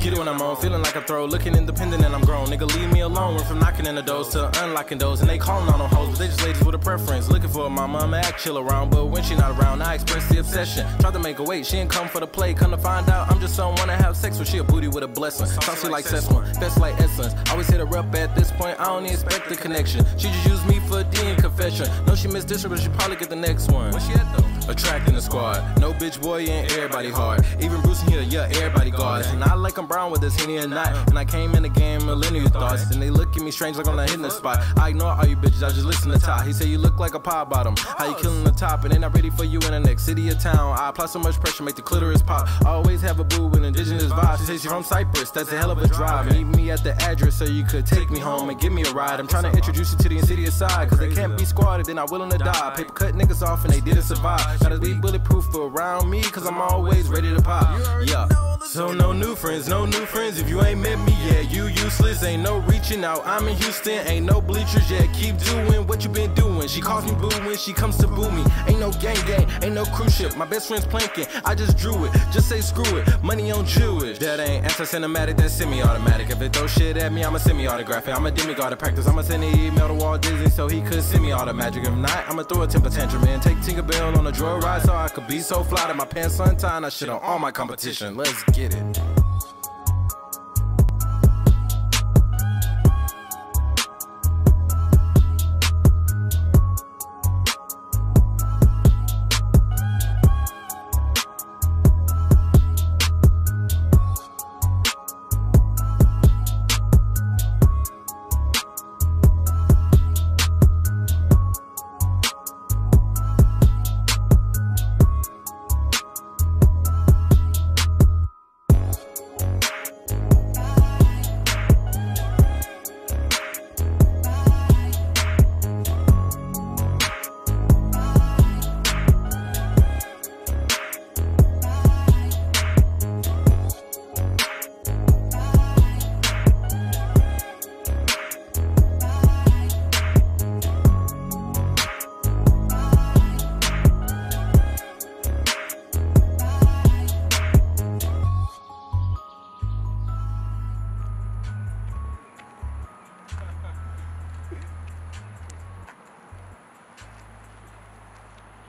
Get it when I'm on, feeling like a throw, looking independent and I'm grown. Nigga, leave me alone. Went from knocking in the doors to unlocking doors, and they calling on them hoes, but they just ladies with a preference. Looking for my mama act chill around, but when she not around, I express the obsession. Tried to make her wait, she ain't come for the play. Come to find out, I'm just someone to have sex with. She a booty with a blessing. Saucy like Sesma, best like essence. Always hit her up at this point, I don't even expect the connection. She just used me for D and confession. No, she missed this one, but she probably get the next one. Where she at though? Attracting the squad. No bitch boy ain't everybody hard. Even Bruce here, yeah, everybody guards. And I like I'm brown with this henny and night. And I came in the game millennial thoughts. And they look at me strange like I'm not hitting the spot. I ignore all you bitches, I just listen to Ty. He say you look like a pop bottom. How you killing the top and they not ready for you in the next city or town. I apply so much pressure, make the clitoris pop. Always have a boo with indigenous vibes. She says she's from Cyprus, that's a hell of a drive. Meet me at the address so you could take me home and give me a ride. I'm trying to introduce you to the insidious side. Cause they can't be squatted, they're not willing to die. Paper cut niggas off and they didn't survive. Gotta be bulletproof around me, cause I'm always ready to pop. Yeah. So no new friends, no new friends. If you ain't met me Ain't no reaching out. I'm in Houston, ain't no bleachers yet. Keep doing what you been doing. She calls me boo when she comes to boo me. Ain't no gang gang, ain't no cruise ship. My best friend's planking. I just drew it. Just say screw it. Money on Jewish. That ain't anti-cinematic, that's semi-automatic. If it throw shit at me, I'ma semi-autograph it. I'm a demigod of practice. I'ma send an email to Walt Disney so he could send me all the magic. If not, I'ma throw a temper tantrum and take Tinkerbell on a joyride so I could be so fly that my pants untied. I shit on all my competition. Let's get it.